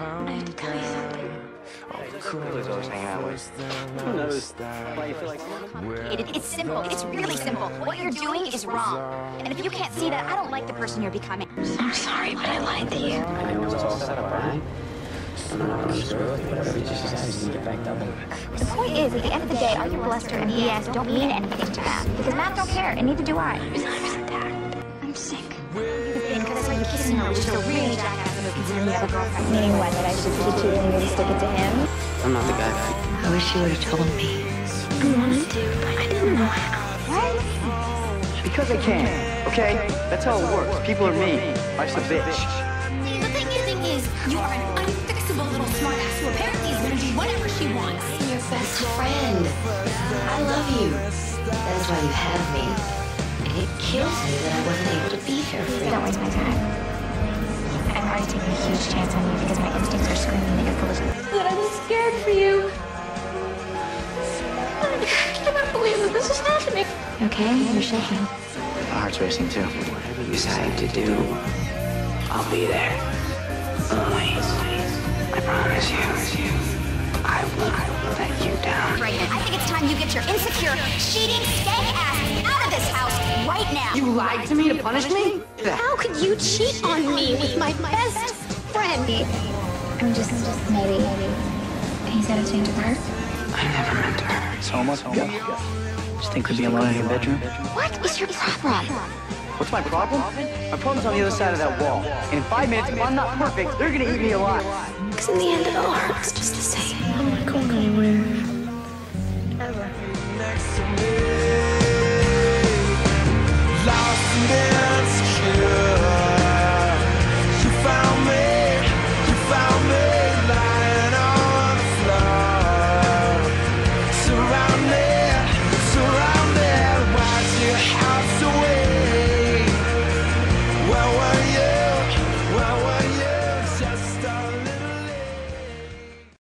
I have to tell you something. Who's always hanging out with? Who knows? Why you feel like It- it's simple. It's really simple. What you're doing is wrong. And if you can't see that, I don't like the person you're becoming. I'm sorry, but I lied to you. I know it's all set up, right? I'm not gonna screw with you. Whatever you decide, you can get back up and The point is, at the end of the day, all your bluster and BS don't mean anything to Matt. Because Matt don't care, and neither do I. I'm sick. Because I saw you kissing her, which is a really jackass move considering you have a girlfriend. Meaning what, that I should keep cheating and stick it to him? I'm not the guy. I wish you would have told me. I wanted to, but I didn't know how. What? Because I can, okay? That's how it works. People are mean. Life's a bitch. The thing is, thing is, you are an unfixable little smartass who apparently is gonna do whatever she wants. I'm your best friend. I love you. That is why you have me. It kills me that I wasn't able to be here for you. Don't waste my time. I'm taking a huge chance on you because my instincts are screaming that you're full of But I'm scared for you. I cannot believe that this is happening. Okay, you're shaking. My heart's racing too. Whatever you decide to do, I'll be there. Always. I promise you. I won't let you down. Right, I think it's time you get your insecure, cheating, skank ass out of this house right now. You lied to me to punish me? How could you cheat on me with my best friend? I'm just, just maybe, maybe. He's had a change of heart. I never meant to hurt. So much. Go. Just think we'd be alone in your bedroom? What is your problem? What's my problem? My problem's on the other side of that wall. And in five minutes, if I'm not perfect, they're gonna eat me alive. Because in the end, it all hurts just the same. I'm not going anywhere. Lost you.